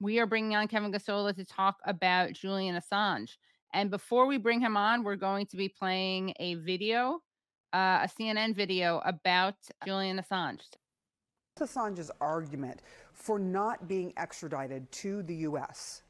We are bringing on Kevin Gosztola to talk about Julian Assange. And before we bring him on, we're going to be playing a video, uh, a CNN video about Julian Assange. Assange's argument for not being extradited to the U.S.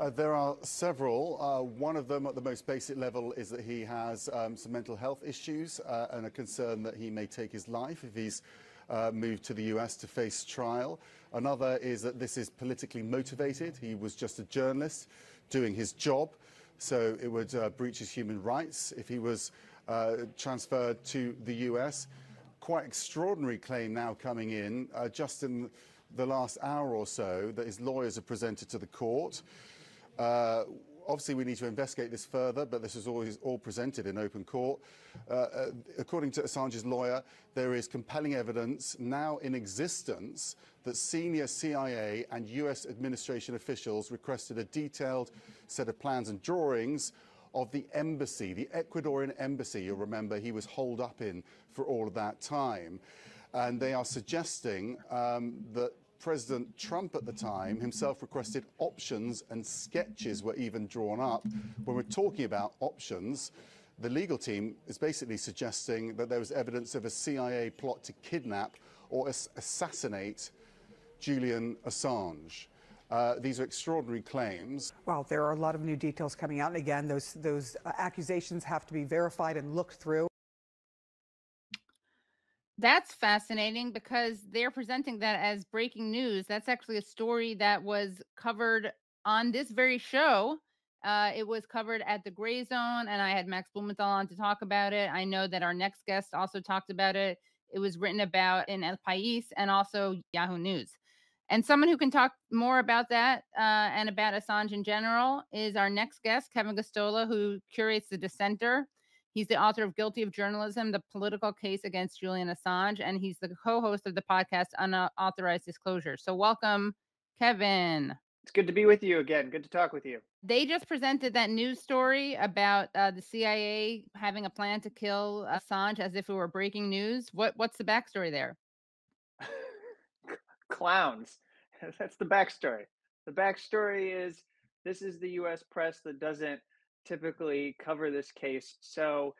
Uh, there are several. Uh, one of them, at the most basic level, is that he has um, some mental health issues uh, and a concern that he may take his life if he's uh, moved to the US to face trial. Another is that this is politically motivated. He was just a journalist doing his job, so it would uh, breach his human rights if he was uh, transferred to the US. Quite extraordinary claim now coming in just in the last hour or so that his lawyers have presented to the court. Uh, obviously, we need to investigate this further, but this is always all presented in open court. Uh, uh, according to Assange's lawyer, there is compelling evidence now in existence that senior CIA and US administration officials requested a detailed set of plans and drawings of the embassy, the Ecuadorian embassy. You'll remember he was holed up in for all of that time. And they are suggesting um, that President Trump at the time himself requested options and sketches were even drawn up. When we're talking about options, the legal team is basically suggesting that there was evidence of a CIA plot to kidnap or assassinate Julian Assange. Uh, these are extraordinary claims. Well, there are a lot of new details coming out. And again, those, those accusations have to be verified and looked through. That's fascinating because they're presenting that as breaking news. That's actually a story that was covered on this very show. Uh, it was covered at the Gray Zone, and I had Max Blumenthal on to talk about it. I know that our next guest also talked about it. It was written about in El País and also Yahoo News. And someone who can talk more about that uh, and about Assange in general is our next guest, Kevin Gosztola, who curates The Dissenter He's the author of Guilty of Journalism, the political case against Julian Assange, and he's the co host of the podcast Unauthorized Disclosure. So, welcome, Kevin. It's good to be with you again. Good to talk with you. They just presented that news story about uh, the CIA having a plan to kill Assange as if it were breaking news. What What's the backstory there? Clowns. That's the backstory. The backstory is this is the U.S. press that doesn't typically cover this case. So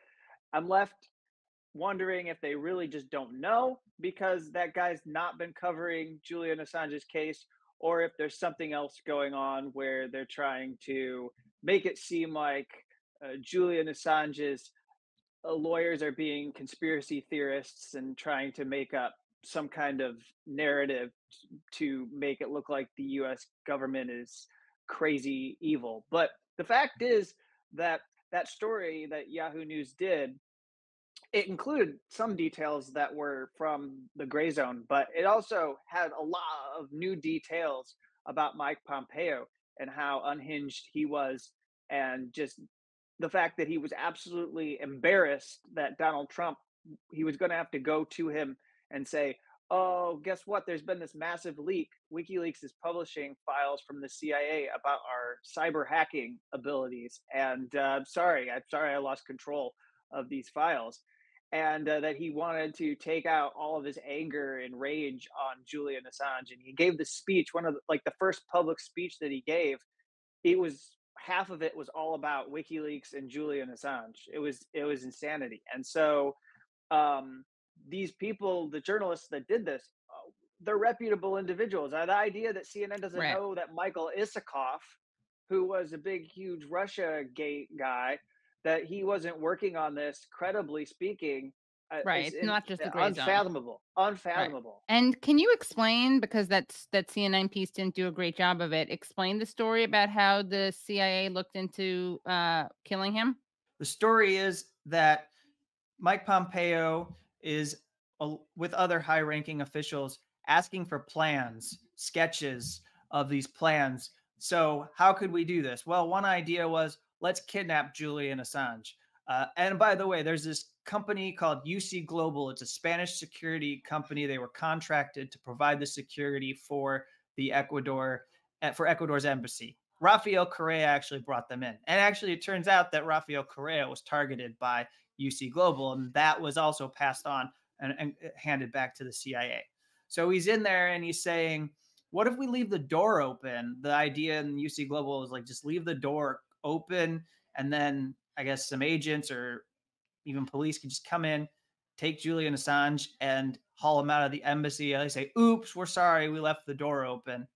I'm left wondering if they really just don't know because that guy's not been covering Julian Assange's case, or if there's something else going on where they're trying to make it seem like uh, Julian Assange's uh, lawyers are being conspiracy theorists and trying to make up some kind of narrative to make it look like the US government is crazy evil. But the fact is, that that story that Yahoo News did, it included some details that were from the gray zone, but it also had a lot of new details about Mike Pompeo and how unhinged he was, and just the fact that he was absolutely embarrassed that Donald Trump he was going to have to go to him and say, oh, guess what? There's been this massive leak. WikiLeaks is publishing files from the CIA about our cyber hacking abilities. And uh, I'm sorry, I'm sorry I lost control of these files. And uh, that he wanted to take out all of his anger and rage on Julian Assange. And he gave the speech, one of the, like the first public speech that he gave. It was half of it was all about WikiLeaks and Julian Assange. It was it was insanity. And so um, these people, the journalists that did this, uh, they're reputable individuals. Uh, the idea that CNN doesn't right. know that Michael Isikoff, who was a big, huge Russia gate guy, that he wasn't working on this, credibly speaking, uh, right it's, not just a unfathomable unfathomable right. and can you explain because that's that cnn piece didn't do a great job of it explain the story about how the cia looked into uh, killing him the story is that mike pompeo is uh, with other high ranking officials asking for plans, sketches of these plans. So, how could we do this? Well, one idea was let's kidnap Julian Assange. Uh, and by the way, there's this company called UC Global. It's a Spanish security company. They were contracted to provide the security for the Ecuador eh, for Ecuador's embassy. Rafael Correa actually brought them in. And actually, it turns out that Rafael Correa was targeted by UC Global, and that was also passed on and, and uh, handed back to the CIA. So he's in there and he's saying, what if we leave the door open? The idea in UC Global is like just leave the door open and then I guess some agents or even police can just come in, take Julian Assange and haul him out of the embassy. They say, oops, we're sorry, we left the door open.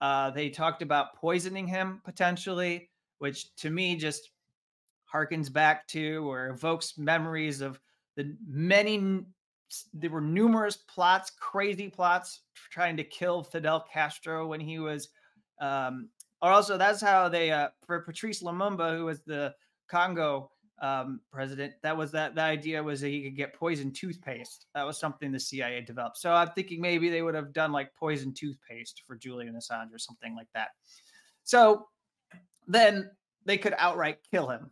Uh, they talked about poisoning him potentially, which to me just harkens back to or evokes memories of the many there were numerous plots, crazy plots trying to kill Fidel Castro when he was. Um, also, that's how they uh, for Patrice Lumumba, who was the Congo um, president, that was that the idea was that he could get poison toothpaste. That was something the CIA developed. So I'm thinking maybe they would have done like poison toothpaste for Julian Assange or something like that. So then they could outright kill him.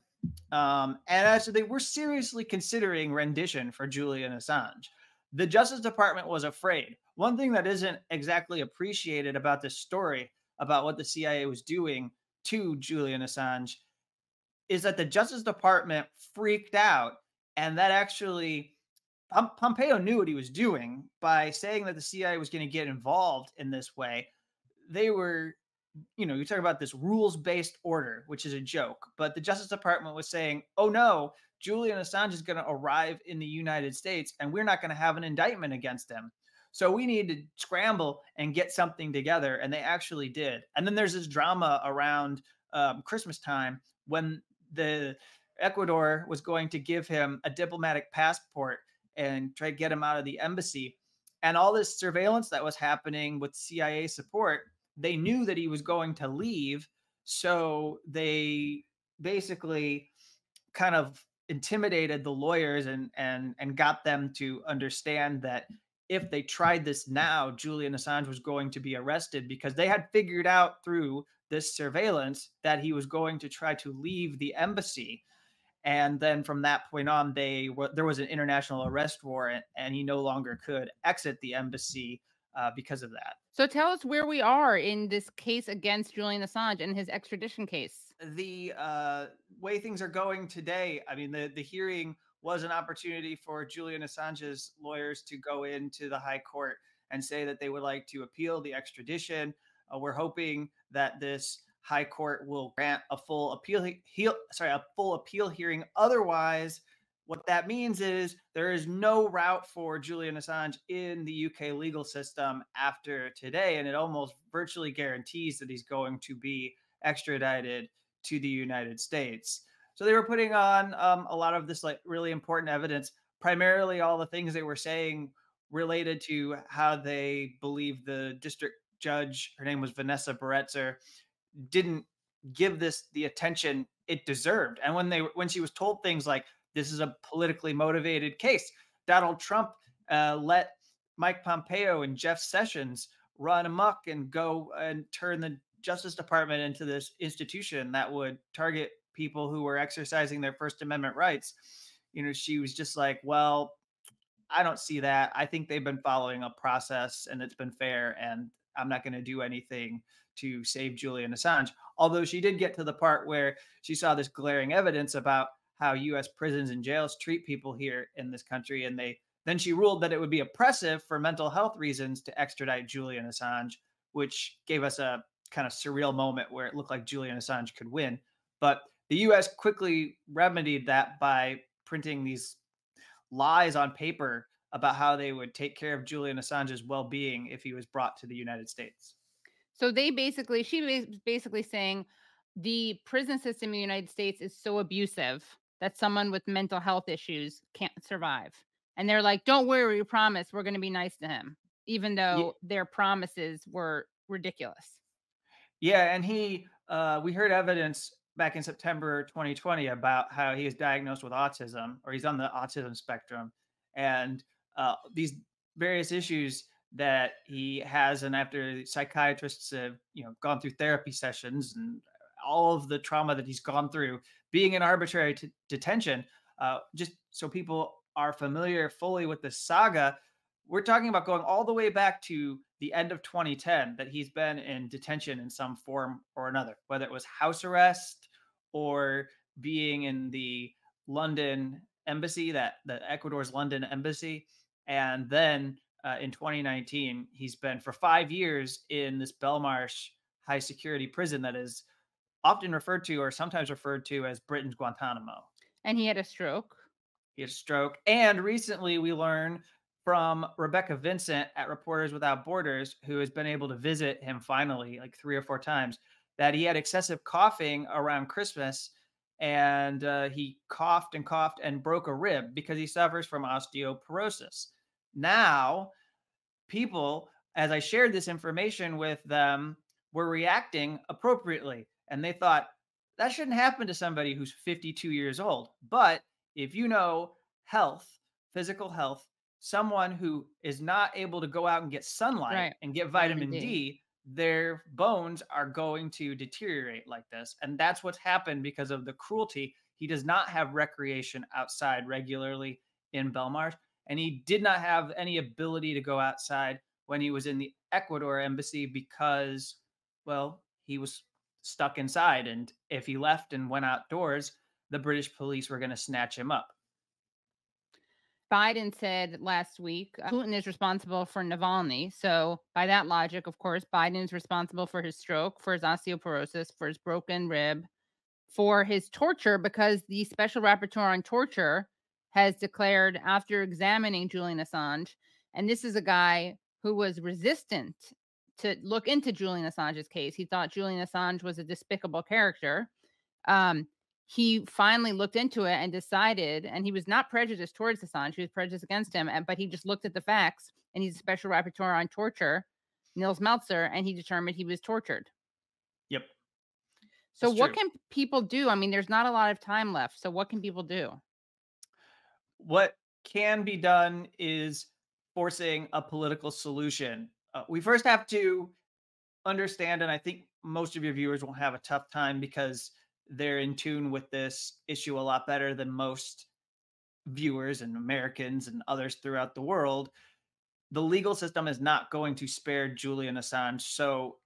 Um, and as they were seriously considering rendition for Julian Assange. The Justice Department was afraid. One thing that isn't exactly appreciated about this story about what the CIA was doing to Julian Assange is that the Justice Department freaked out, and that actually Pompeo knew what he was doing by saying that the CIA was going to get involved in this way. They were you know, you talk about this rules based order, which is a joke, but the Justice Department was saying, oh no, Julian Assange is going to arrive in the United States and we're not going to have an indictment against him. So we need to scramble and get something together. And they actually did. And then there's this drama around um, Christmas time when the Ecuador was going to give him a diplomatic passport and try to get him out of the embassy. And all this surveillance that was happening with CIA support they knew that he was going to leave. So they basically kind of intimidated the lawyers and and and got them to understand that if they tried this now, Julian Assange was going to be arrested because they had figured out through this surveillance that he was going to try to leave the embassy. And then from that point on, they were, there was an international arrest warrant, and he no longer could exit the embassy uh, because of that. So tell us where we are in this case against Julian Assange and his extradition case. The uh, way things are going today, I mean, the, the hearing was an opportunity for Julian Assange's lawyers to go into the high court and say that they would like to appeal the extradition. Uh, we're hoping that this high court will grant a full appeal he, sorry a full appeal hearing otherwise what that means is there is no route for Julian Assange in the UK legal system after today, and it almost virtually guarantees that he's going to be extradited to the United States. So they were putting on um, a lot of this like really important evidence, primarily all the things they were saying related to how they believe the district judge, her name was Vanessa Baraitser, didn't give this the attention it deserved. And when they when she was told things like this is a politically motivated case. Donald Trump uh, let Mike Pompeo and Jeff Sessions run amok and go and turn the Justice Department into this institution that would target people who were exercising their First Amendment rights. You know, she was just like, well, I don't see that. I think they've been following a process and it's been fair, and I'm not going to do anything to save Julian Assange. Although she did get to the part where she saw this glaring evidence about how U.S. prisons and jails treat people here in this country, and they then she ruled that it would be oppressive for mental health reasons to extradite Julian Assange, which gave us a kind of surreal moment where it looked like Julian Assange could win. But the U.S. quickly remedied that by printing these lies on paper about how they would take care of Julian Assange's well-being if he was brought to the United States. So they basically, she was basically saying the prison system in the United States is so abusive that someone with mental health issues can't survive. And they're like, don't worry, we promise we're going to be nice to him, even though yeah. their promises were ridiculous. Yeah. And he, uh, we heard evidence back in September 2020 about how he is diagnosed with autism or he's on the autism spectrum. And uh, these various issues that he has and after psychiatrists have you know gone through therapy sessions and all of the trauma that he's gone through being in arbitrary t- detention. Uh, just so people are familiar fully with the saga, we're talking about going all the way back to the end of 2010 that he's been in detention in some form or another, whether it was house arrest or being in the London embassy, that the Ecuador's London embassy. And then uh, in 2019, he's been for five years in this Belmarsh high security prison that is often referred to or sometimes referred to as Britain's Guantanamo. And he had a stroke. He had a stroke. And recently we learned from Rebecca Vincent at Reporters Without Borders, who has been able to visit him finally like three or four times, that he had excessive coughing around Christmas and uh, he coughed and coughed and broke a rib because he suffers from osteoporosis. Now, people, as I shared this information with them, were reacting appropriately. And they thought, that shouldn't happen to somebody who's 52 years old. But if you know health, physical health, someone who is not able to go out and get sunlight Right. and get Vitamin vitamin D. D, their bones are going to deteriorate like this. And that's what's happened because of the cruelty. He does not have recreation outside regularly in Belmarsh, and he did not have any ability to go outside when he was in the Ecuador embassy because, well, he was stuck inside. And if he left and went outdoors, the British police were going to snatch him up. Biden said last week uh, Putin is responsible for Navalny. So, by that logic, of course, Biden is responsible for his stroke, for his osteoporosis, for his broken rib, for his torture, because the special rapporteur on torture has declared after examining Julian Assange, and this is a guy who was resistant to look into Julian Assange's case. He thought Julian Assange was a despicable character. Um, he finally looked into it and decided, and he was not prejudiced towards Assange, he was prejudiced against him, and, but he just looked at the facts and he's a special rapporteur on torture, Nils Melzer, and he determined he was tortured. Yep. So, That's what true. can people do? I mean, there's not a lot of time left. So, what can people do? what can be done is forcing a political solution. Uh, we first have to understand, and I think most of your viewers won't have a tough time because they're in tune with this issue a lot better than most viewers and Americans and others throughout the world. The legal system is not going to spare Julian Assange. So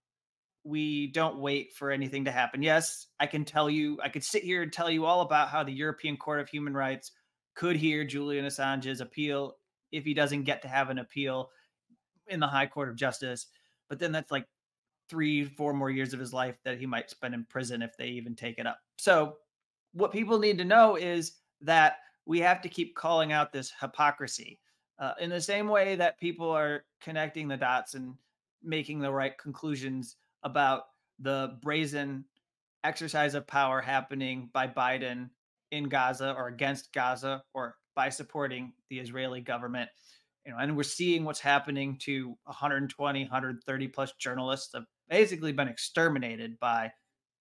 we don't wait for anything to happen. Yes, I can tell you, I could sit here and tell you all about how the European Court of Human Rights could hear Julian Assange's appeal if he doesn't get to have an appeal in the High Court of Justice. But then that's like three, four more years of his life that he might spend in prison if they even take it up. So, what people need to know is that we have to keep calling out this hypocrisy uh, in the same way that people are connecting the dots and making the right conclusions about the brazen exercise of power happening by Biden in Gaza or against Gaza or by supporting the Israeli government. You know, and we're seeing what's happening to 120, 130 plus journalists have basically been exterminated by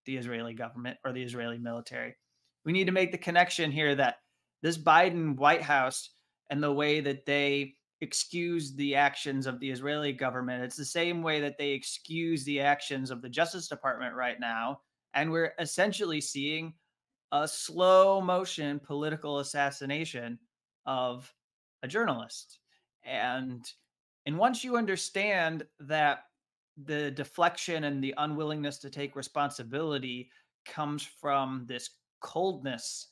the Israeli government or the Israeli military. We need to make the connection here that this Biden White House and the way that they excuse the actions of the Israeli government, it's the same way that they excuse the actions of the Justice Department right now. And we're essentially seeing a slow motion political assassination of a journalist. And and once you understand that the deflection and the unwillingness to take responsibility comes from this coldness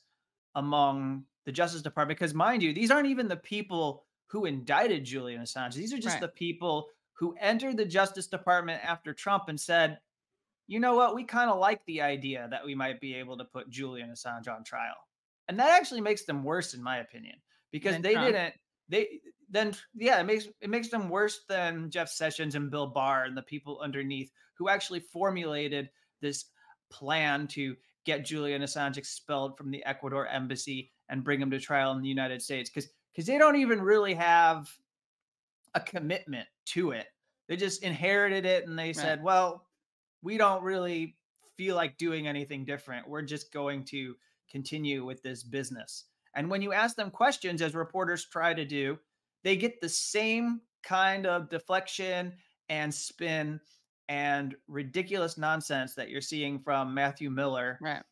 among the Justice Department, because mind you, these aren't even the people who indicted Julian Assange. These are just Right. the people who entered the Justice Department after Trump and said, you know what, we kind of like the idea that we might be able to put Julian Assange on trial. And that actually makes them worse, in my opinion, because Than they Trump. didn't. They then yeah, it makes it makes them worse than Jeff Sessions and Bill Barr and the people underneath who actually formulated this plan to get Julian Assange expelled from the Ecuador embassy and bring him to trial in the United States because because they don't even really have a commitment to it. They just inherited it and they said, well, we don't really feel like doing anything different. We're just going to continue with this business. And when you ask them questions, as reporters try to do, they get the same kind of deflection and spin and ridiculous nonsense that you're seeing from Matthew Miller Right.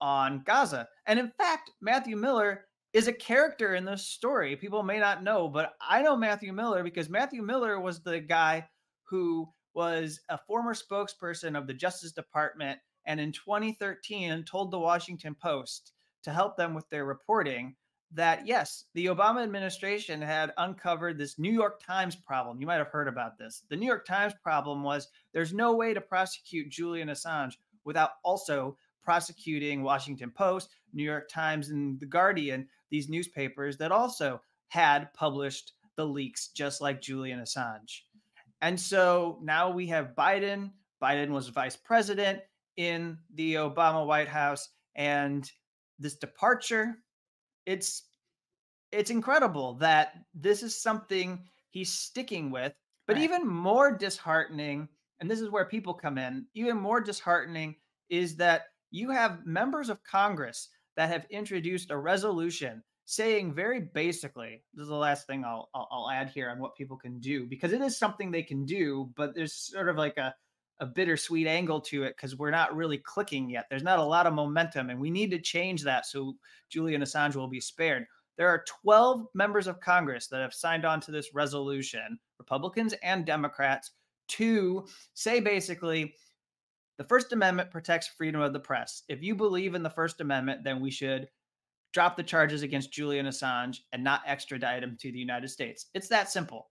on Gaza. And in fact, Matthew Miller is a character in this story. People may not know, but I know Matthew Miller because Matthew Miller was the guy who was a former spokesperson of the Justice Department and in 2013 told the Washington Post to help them with their reporting that yes, the Obama administration had uncovered this New York Times problem. You might have heard about this. The New York Times problem was there's no way to prosecute Julian Assange without also prosecuting Washington Post, New York Times, and The Guardian, these newspapers that also had published the leaks, just like Julian Assange. And so now we have Biden. Biden was vice president in the Obama White House. And this departure, it's it's incredible that this is something he's sticking with. But Right. even more disheartening, and this is where people come in, even more disheartening is that you have members of Congress that have introduced a resolution saying very basically, this is the last thing I'll, I'll, I'll add here on what people can do because it is something they can do, but there's sort of like a, a bittersweet angle to it because we're not really clicking yet. There's not a lot of momentum, and we need to change that so Julian Assange will be spared. There are 12 members of Congress that have signed on to this resolution, Republicans and Democrats, to say basically the First Amendment protects freedom of the press. If you believe in the First Amendment, then we should drop the charges against Julian Assange and not extradite him to the United States. It's that simple.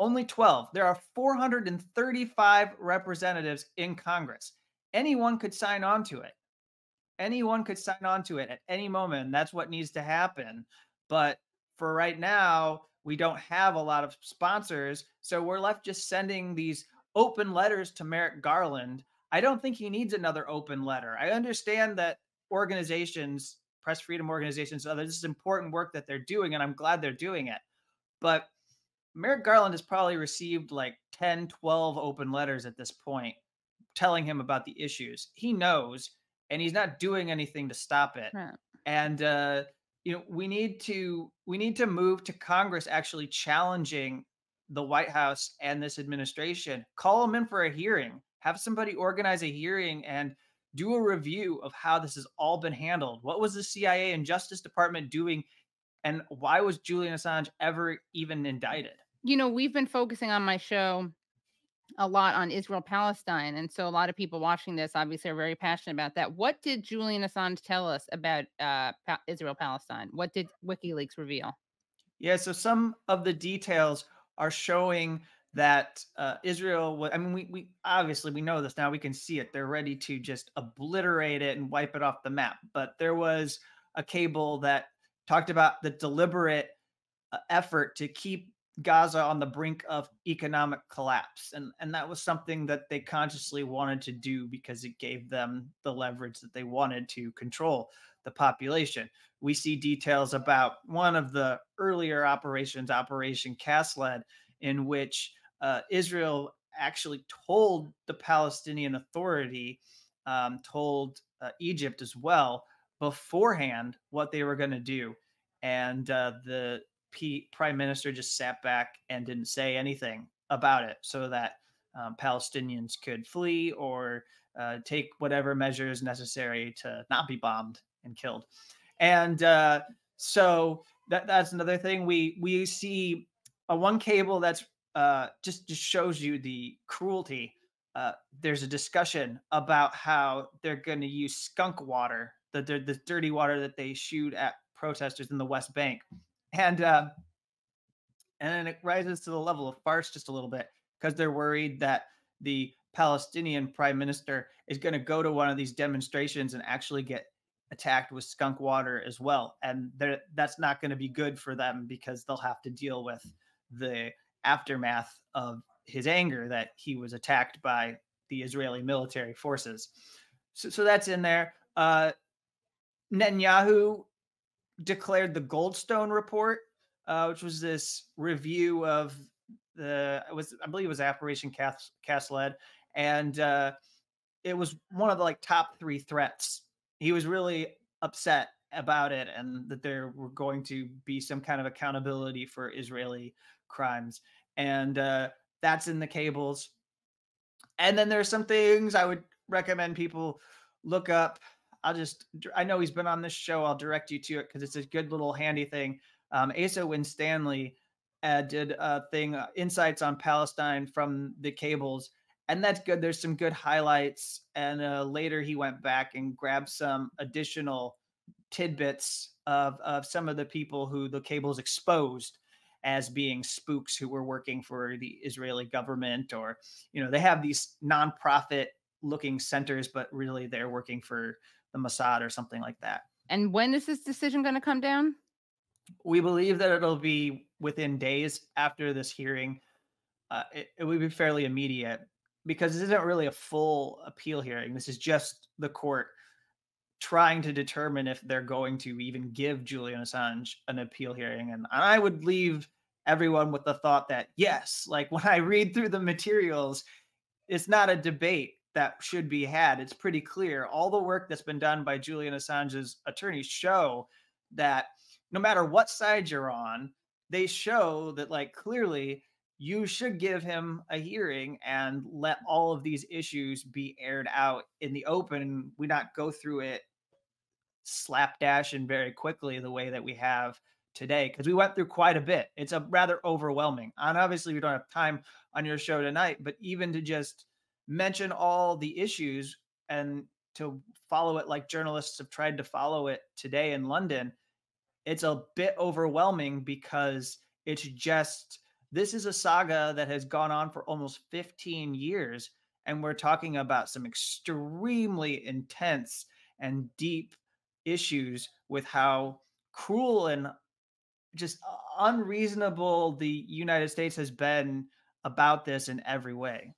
Only 12. There are 435 representatives in Congress. Anyone could sign on to it. Anyone could sign on to it at any moment. That's what needs to happen. But for right now, we don't have a lot of sponsors. So we're left just sending these open letters to Merrick Garland. I don't think he needs another open letter. I understand that organizations, press freedom organizations, others, this is important work that they're doing, and I'm glad they're doing it. But Merrick Garland has probably received like 10, 12 open letters at this point telling him about the issues. He knows, and he's not doing anything to stop it. And uh, you know, we need to we need to move to Congress actually challenging the White House and this administration. Call them in for a hearing. Have somebody organize a hearing and do a review of how this has all been handled. What was the CIA and Justice Department doing? And why was Julian Assange ever even indicted? you know, we've been focusing on my show a lot on Israel Palestine. And so a lot of people watching this obviously are very passionate about that. What did Julian Assange tell us about uh, pa- Israel Palestine? What did WikiLeaks reveal? Yeah, so some of the details are showing that uh, Israel. wa- I mean, we we obviously we know this now. We can see it. They're ready to just obliterate it and wipe it off the map. But there was a cable that talked about the deliberate uh, effort to keep Gaza on the brink of economic collapse, and and that was something that they consciously wanted to do because it gave them the leverage that they wanted to control the population. We see details about one of the earlier operations, Operation Cast Lead, in which uh, Israel actually told the Palestinian Authority, um, told uh, Egypt as well beforehand what they were going to do, and uh, the P- prime minister just sat back and didn't say anything about it, so that um, Palestinians could flee or uh, take whatever measures necessary to not be bombed and killed. And uh, so that that's another thing we we see a one cable that's uh, just just shows you the cruelty. Uh, there's a discussion about how they're going to use skunk water, the, the the dirty water that they shoot at protesters in the West Bank, and uh, and then it rises to the level of farce just a little bit because they're worried that the Palestinian prime minister is going to go to one of these demonstrations and actually get attacked with skunk water as well and that's not going to be good for them because they'll have to deal with the aftermath of his anger that he was attacked by the Israeli military forces. So, so that's in there. Uh, Netanyahu declared the Goldstone report, uh, which was this review of the was I believe it was Operation Cas- Cast Lead, and uh, it was one of the like top three threats. He was really upset about it, and that there were going to be some kind of accountability for Israeli crimes, and uh, that's in the cables. And then there's some things I would recommend people look up. I'll just I know he's been on this show. I'll direct you to it because it's a good little handy thing. Um, Asa Winstanley uh, did a thing, uh, insights on Palestine from the cables, and that's good. There's some good highlights, and uh, later he went back and grabbed some additional tidbits of of some of the people who the cables exposed as being spooks who were working for the Israeli government or you know they have these nonprofit looking centers but really they're working for the Mossad or something like that. And when is this decision going to come down? We believe that it'll be within days after this hearing. Uh, it, it would be fairly immediate because this isn't really a full appeal hearing. This is just the court trying to determine if they're going to even give Julian Assange an appeal hearing. And I would leave everyone with the thought that, yes, like when I read through the materials, it's not a debate that should be had. It's pretty clear. All the work that's been done by Julian Assange's attorneys show that no matter what side you're on, they show that, like, clearly you should give him a hearing and let all of these issues be aired out in the open. We not go through it slapdash and very quickly the way that we have today because we went through quite a bit. It's a rather overwhelming. And obviously, we don't have time on your show tonight, but even to just mention all the issues and to follow it like journalists have tried to follow it today in London, it's a bit overwhelming because it's just this is a saga that has gone on for almost 15 years. And we're talking about some extremely intense and deep issues with how cruel and just unreasonable the United States has been about this in every way.